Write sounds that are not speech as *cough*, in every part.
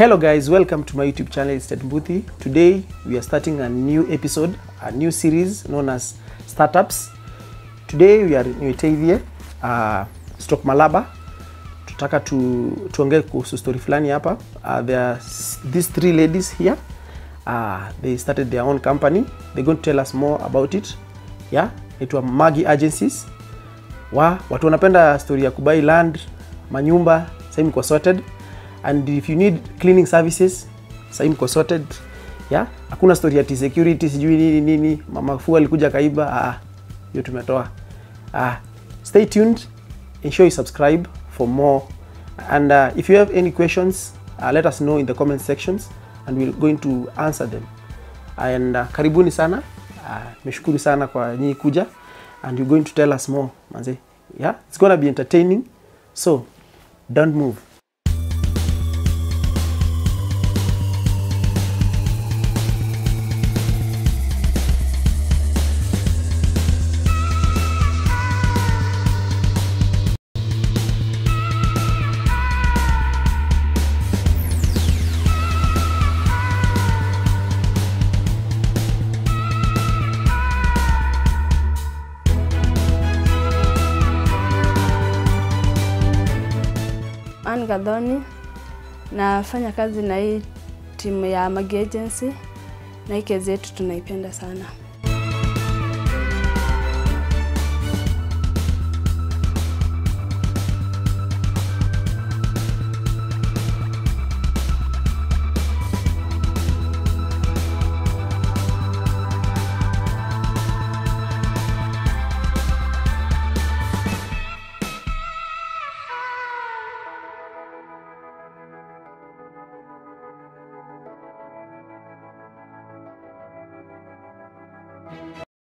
Hello guys, welcome to my YouTube channel, it's Ted Mbuthi. Today we are starting a new episode, a new series known as Startups. Today we are Itaivie, uh, Stock Malaba. Tutaka tu, tuongee kuhusu story fulani hapa. Uh, there are these three ladies here. Uh, they started their own company. They're going to tell us more about it. Yeah, itwa Magi Agencies. Wa, watu wanapenda story ya kubai land, manyumba, sasa kwa sorted. And if you need cleaning services, sasa mko sorted. Yeah, hakuna story ya security sijui nini nini, mama fu alikuja kaiba. Ah, hiyo tumetoa. Ah, stay tuned. Ensure you subscribe for more. And uh, if you have any questions, uh, let us know in the comment sections and we're going to answer them. And uh, karibuni sana. Uh, meshukuru sana kwa nyinyi kuja and you're going to tell us more manze. Yeah, it's going to be entertaining. So, don't move. Ann Gadhoni, nafanya kazi na hii timu ya Magi Agency na hii kazi yetu tunaipenda sana.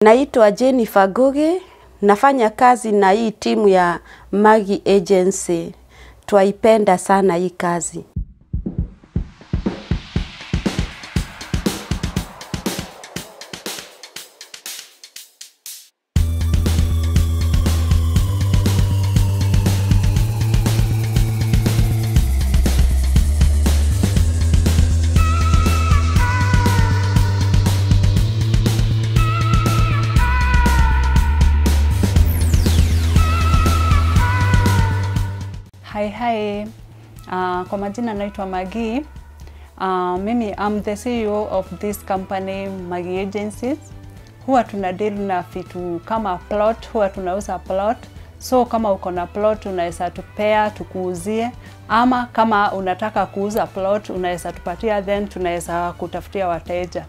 Naitwa Jennifer Goge, nafanya kazi na hii timu ya Magi Agency. Twaipenda sana hii kazi. Hi, hi. Uh, kwa majina naitwa Magi. Uh, mimi I'm the CEO of this company Magi Agencies. Huwa tuna deal na vitu kama plot, huwa tunauza plot. So kama uko na plot unaweza tupea tukuuzie, ama kama unataka kuuza plot unaweza tupatia, then tunaweza kutafutia wateja.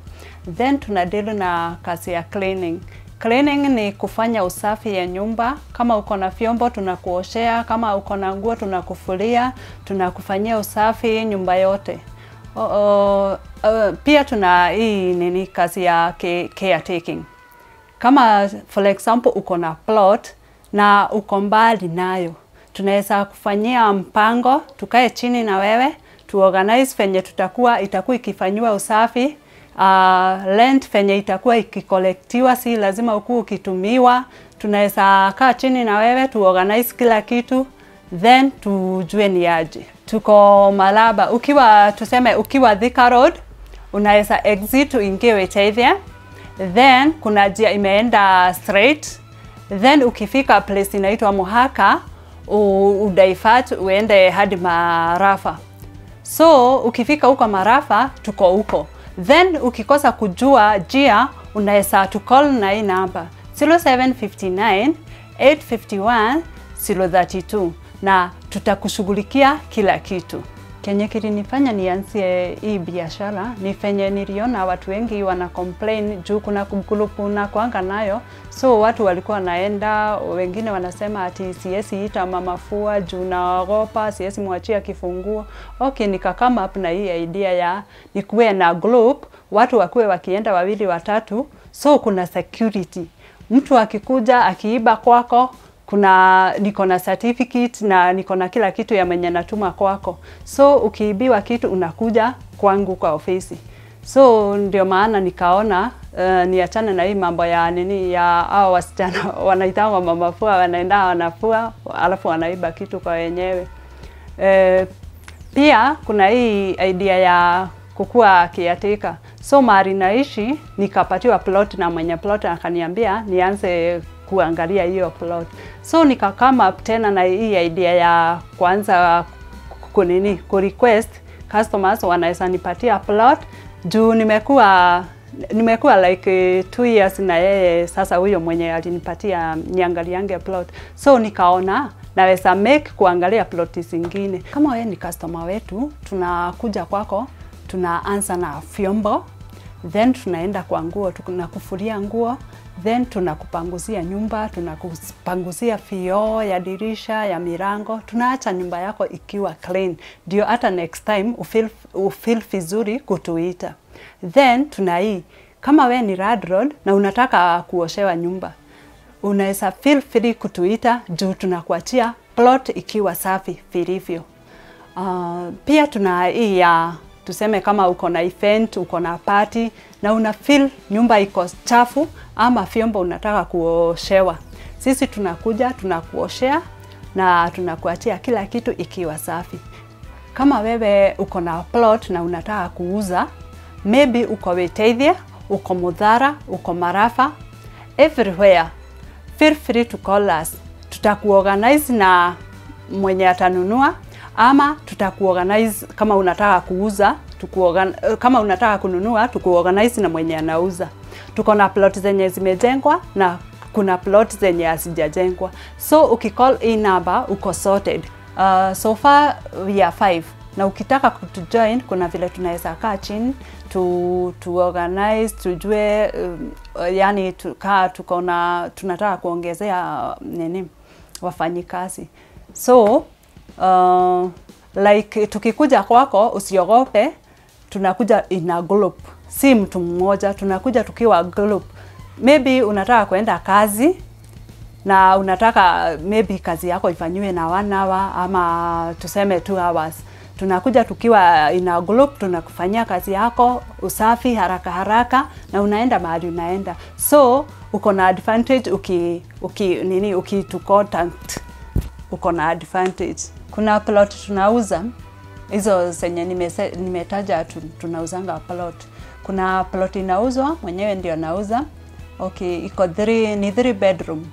Then tuna deal na kazi ya cleaning. Cleaning ni kufanya usafi ya nyumba. Kama uko na vyombo tunakuoshea, kama uko na nguo tunakufulia, tunakufanyia usafi nyumba yote. O, o, o, pia tuna hii nini kazi ya caretaking. Kama for example uko na plot na uko mbali nayo, tunaweza kufanyia mpango, tukae chini na wewe tuorganize venye tutakuwa itakuwa ikifanyiwa usafi uh, rent fenye itakuwa ikikolektiwa, si lazima ukuwa ukitumiwa. Tunaweza kaa chini na wewe tuorganize kila kitu then tujue ni aje. Tuko Malaba, ukiwa tuseme, ukiwa Thika Road unaweza exit uingie Wetaithia, then kuna njia imeenda straight, then ukifika place inaitwa Muhaka udaifat uende hadi Marafa. So ukifika huko Marafa tuko huko, then ukikosa kujua jia, unaweza tu call na hii namba 0759 851 032 na tutakushughulikia kila kitu. Kenye kilinifanya nianzie hii biashara ni fenye niliona watu wengi wana complain juu kuna group na kwanga nayo, so watu walikuwa wanaenda, wengine wanasema ati siwezi ita mama fua juu naogopa, siwezi mwachia kifunguo. Okay, nika come up na hii idea ya nikuwe na group, watu wakuwe wakienda wawili watatu, so kuna security. Mtu akikuja akiiba kwako kuna niko na certificate na niko na kila kitu ya mwenye natuma kwako, so ukiibiwa kitu unakuja kwangu kwa ofisi. So ndio maana nikaona uh, niachane na hii mambo ya nini ya hao wasichana *laughs* wanaitangwa mamafua, wanaenda wanafua alafu wanaiba kitu kwa wenyewe. Uh, Pia kuna hii idea ya kukua kiatika. So mahali naishi nikapatiwa plot na mwenye plot akaniambia nianze kuangalia hiyo plot. So nikakama tena na hii idea ya kwanza kunini ku request customers wanaweza nipatia plot juu nimekuwa nimekuwa like uh, two years na yeye sasa, huyo mwenye alinipatia niangaliange plot, so nikaona naweza make kuangalia plot zingine. Kama wewe ni customer wetu, tunakuja kwako, tunaanza na vyombo, then tunaenda kwa nguo, tunakufulia nguo, then tunakupanguzia nyumba, tunakupanguzia vioo ya dirisha, ya mirango, tunaacha nyumba yako ikiwa clean, ndio hata next time ufeel, ufeel vizuri kutuita. Then tuna kama we ni landlord na unataka kuoshewa nyumba, unaweza feel free kutuita juu tunakuachia plot ikiwa safi vilivyo. Uh, pia tuna hii ya tuseme kama uko na event, uko na party na una feel nyumba iko chafu ama vyombo unataka kuoshewa, sisi tunakuja tunakuoshea na tunakuachia kila kitu ikiwa safi. Kama wewe uko na plot na unataka kuuza, maybe uko Wetethia, uko Mudhara, uko Marafa, everywhere, feel free to call us. Tutakuorganize na mwenye atanunua ama tutakuorganize kama unataka kuuza tukuorgan, kama unataka kununua tukuorganize na mwenye anauza. Tuko na plot zenye zimejengwa na kuna plot zenye hazijajengwa, so ukicall hii number uko sorted. Uh, so far we are five. Na ukitaka kutujoin kuna vile tunaweza kaa chini tu, tu organize tujue um, yani tukaa tuko na tunataka kuongezea nini wafanyikazi. So uh, like tukikuja kwako usiogope, tunakuja in a group, si mtu mmoja, tunakuja tukiwa group. Maybe unataka kuenda kazi na unataka maybe kazi yako ifanyiwe na one hour ama tuseme two hours. Tunakuja tukiwa in a group, tunakufanyia kazi yako usafi haraka haraka, na unaenda mahali unaenda, so uko na advantage uki, uki nini ukitu contact uko na advantage. Kuna plot tunauza hizo zenye nimetaja tu, tunauzanga plot. Kuna plot inauzwa mwenyewe ndio anauza Okay, iko ni three bedroom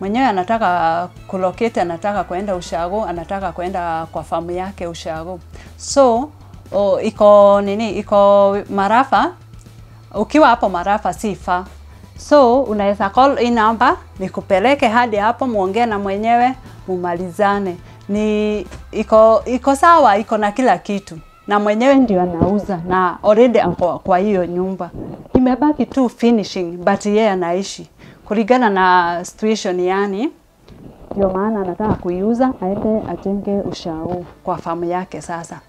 mwenyewe anataka kulocate, anataka kwenda ushago, anataka kwenda kwa famu yake ushago. So o, iko nini, iko Marafa. Ukiwa hapo Marafa si far, so unaweza call hii namba nikupeleke hadi hapo, muongee na mwenyewe mumalizane. Ni iko iko sawa, iko na kila kitu. Na mwenyewe ndio anauza na already ako kwa hiyo nyumba, imebaki tu finishing, but yeye yeah, anaishi. Kulingana na situation yani, ndio maana anataka kuiuza aende ajenge ushao kwa famu yake. Sasa.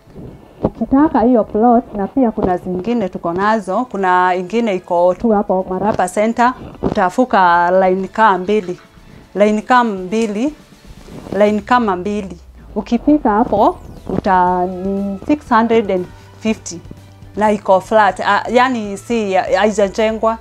Ukitaka hiyo plot, na pia kuna zingine tuko nazo, kuna ingine iko tu hapo marapa Center, utafuka line kaa mbili, line kama mbili, line kama mbili, Ukipika hapo uta ni 650 na iko flat, uh, yani si haijajengwa